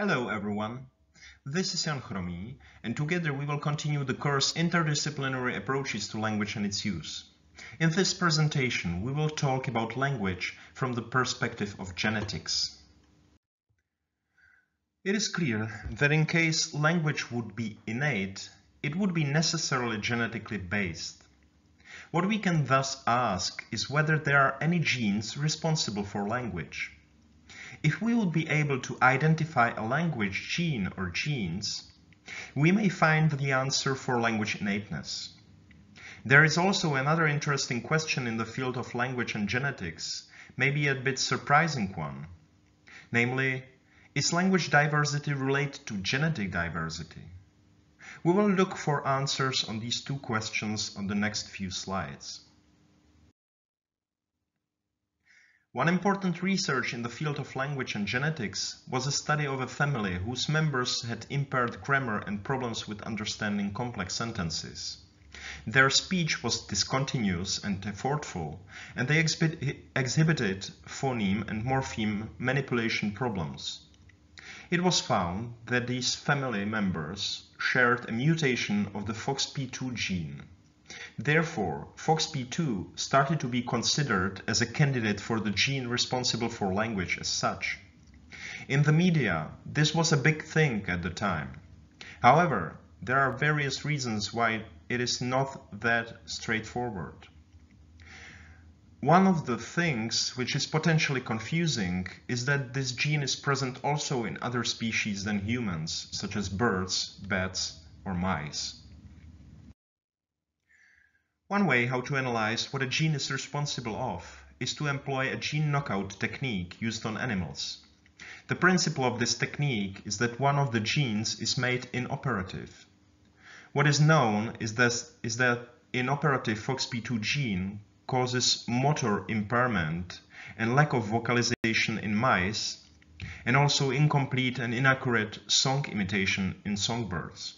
Hello everyone, this is Jan Chromý, and together we will continue the course Interdisciplinary Approaches to Language and its Use. In this presentation we will talk about language from the perspective of genetics. It is clear that in case language would be innate, it would be necessarily genetically based. What we can thus ask is whether there are any genes responsible for language. If we would be able to identify a language gene or genes, we may find the answer for language innateness. There is also another interesting question in the field of language and genetics, maybe a bit surprising one. Namely, is language diversity related to genetic diversity? We will look for answers on these two questions on the next few slides. One important research in the field of language and genetics was a study of a family whose members had impaired grammar and problems with understanding complex sentences. Their speech was discontinuous and effortful, and they exhibited phoneme and morpheme manipulation problems. It was found that these family members shared a mutation of the FOXP2 gene. Therefore, FOXP2 started to be considered as a candidate for the gene responsible for language as such. In the media, this was a big thing at the time. However, there are various reasons why it is not that straightforward. One of the things which is potentially confusing is that this gene is present also in other species than humans, such as birds, bats, or mice. One way how to analyze what a gene is responsible of is to employ a gene knockout technique used on animals. The principle of this technique is that one of the genes is made inoperative. What is known is that, is that inoperative FOXP2 gene causes motor impairment and lack of vocalization in mice, and also incomplete and inaccurate song imitation in songbirds.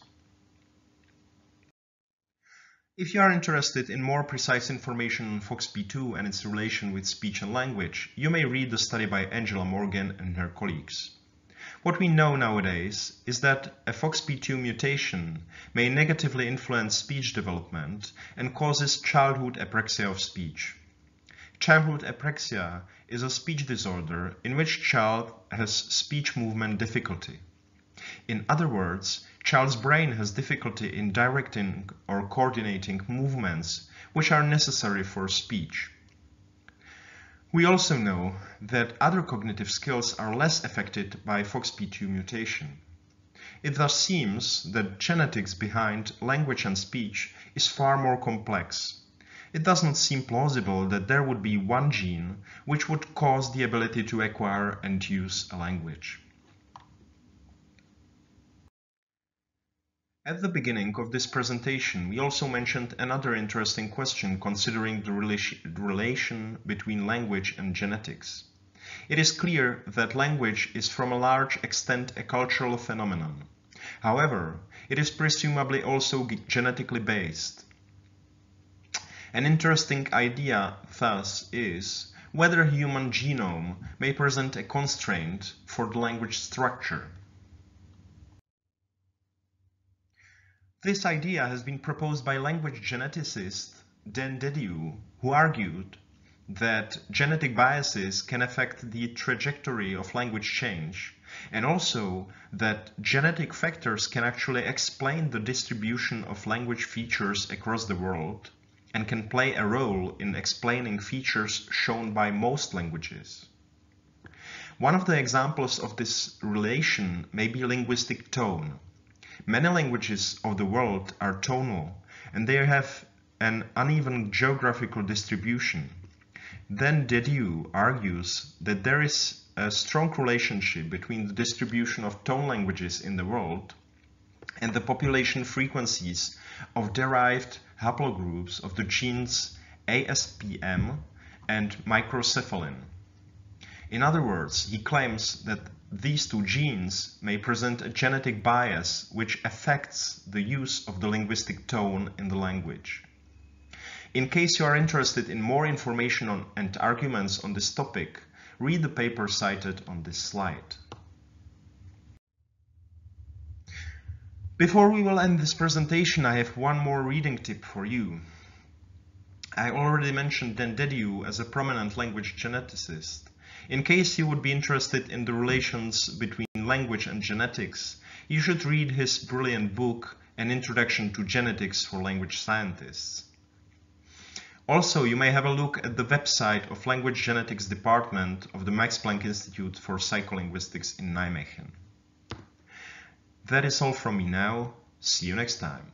If you are interested in more precise information on FOXP2 and its relation with speech and language, you may read the study by Angela Morgan and her colleagues. What we know nowadays is that a FOXP2 mutation may negatively influence speech development and causes childhood apraxia of speech. Childhood apraxia is a speech disorder in which child has speech movement difficulty. In other words, child's brain has difficulty in directing or coordinating movements which are necessary for speech. We also know that other cognitive skills are less affected by FOXP2 mutation. It thus seems that genetics behind language and speech is far more complex. It does not seem plausible that there would be one gene which would cause the ability to acquire and use a language. At the beginning of this presentation, we also mentioned another interesting question considering the relation between language and genetics. It is clear that language is from a large extent a cultural phenomenon. However, it is presumably also genetically based. An interesting idea thus is whether human genome may present a constraint for the language structure. This idea has been proposed by language geneticist Dan Dediu, who argued that genetic biases can affect the trajectory of language change, and also that genetic factors can actually explain the distribution of language features across the world and can play a role in explaining features shown by most languages. One of the examples of this relation may be linguistic tone. Many languages of the world are tonal, and they have an uneven geographical distribution. Dan Dediu argues that there is a strong relationship between the distribution of tone languages in the world and the population frequencies of derived haplogroups of the genes ASPM and microcephalin. In other words, he claims that these two genes may present a genetic bias which affects the use of the linguistic tone in the language. In case you are interested in more information on, and arguments on this topic, read the paper cited on this slide. Before we will end this presentation, I have one more reading tip for you. I already mentioned Dan as a prominent language geneticist. In case you would be interested in the relations between language and genetics, you should read his brilliant book, An Introduction to Genetics for Language Scientists. Also, you may have a look at the website of Language Genetics Department of the Max Planck Institute for Psycholinguistics in Nijmegen. That is all from me now. See you next time.